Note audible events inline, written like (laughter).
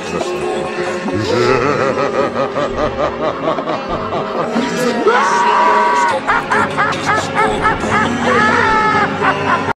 Yeah. (laughs)